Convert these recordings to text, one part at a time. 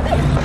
four.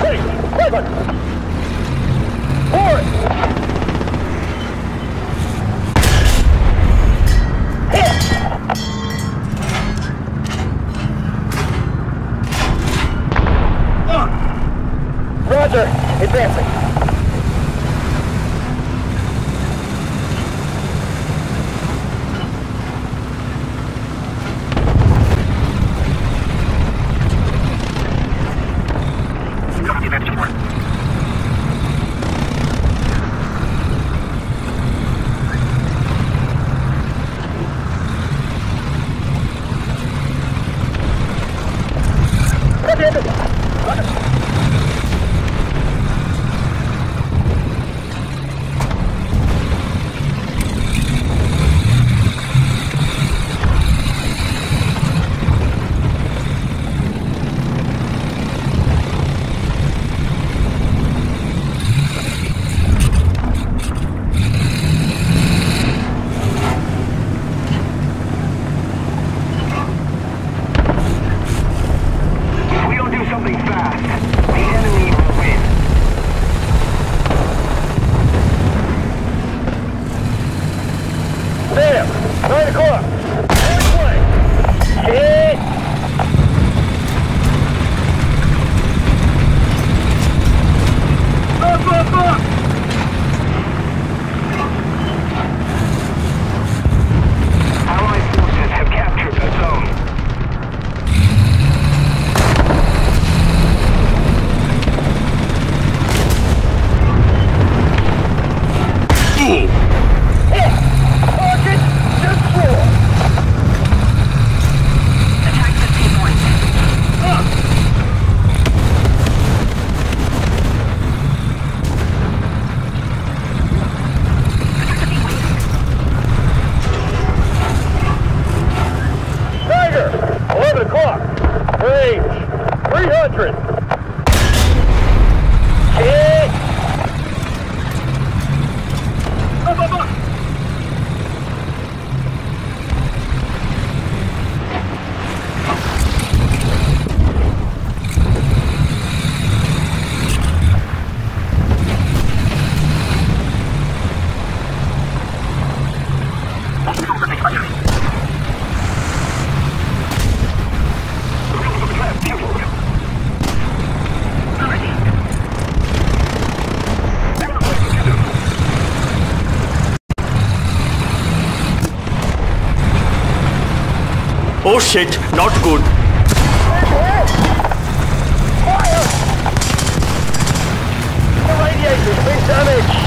fool! Oh shit, not good. Fire! The radiator's been damaged.